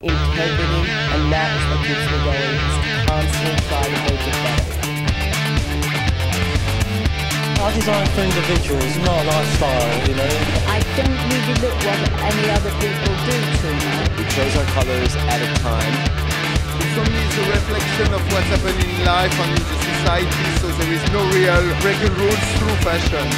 integrity, and that is what keeps me going. It's constantly trying to make it better. I design for individuals, not a lifestyle, you know. I don't really look what any other people do to me. We chose our colors at a time. It's only it's a reflection of what's happening in life and in the society, so there is no real breaking rules through fashion.